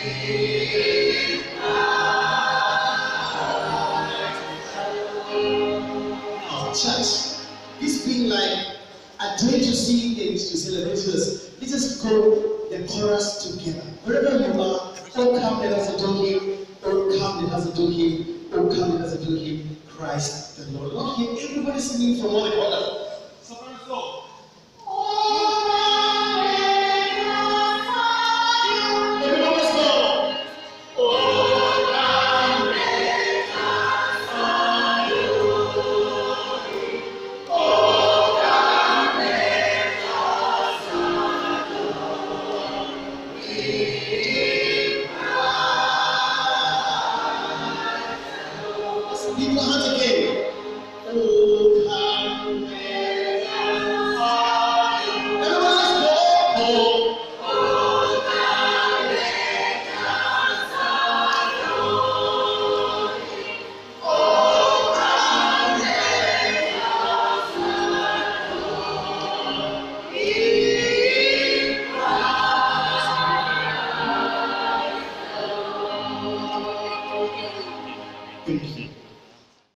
Our church, this being like a joy to to celebrate this. Let us go the chorus together. Wherever you are, oh come let us adore him, oh come let us adore him, oh come let us adore him, Christ the Lord. Not here, everybody singing from all the corners. Someone saw. complete.